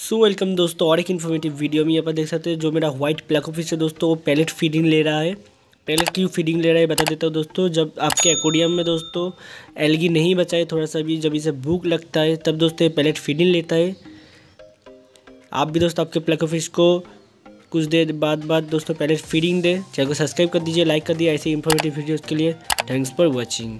So welcome दोस्तों, और एक इन्फॉर्मेटिव वीडियो में यहाँ पर देख सकते हैं, जो मेरा व्हाइट ब्लैक ऑफ़िस है दोस्तों, वो पैलेट फीडिंग ले रहा है। पैलेट क्यों फीडिंग ले रहा है, बता देता हूँ दोस्तों, जब आपके एकोडियम में दोस्तों एलगी नहीं बचाए, थोड़ा सा भी जब इसे भूख लगता है, तब दोस्तों ये पैलेट फीडिंग लेता है। आप भी दोस्तों, आपके ब्लैक ऑफ़िस को कुछ देर बाद बाद दोस्तों पैलेट फीडिंग दे। चैनल को सब्सक्राइब कर दीजिए लाइक कर दिए ऐसे इन्फॉर्मेटिव वीडियोज़ के लिए। Thanks for watching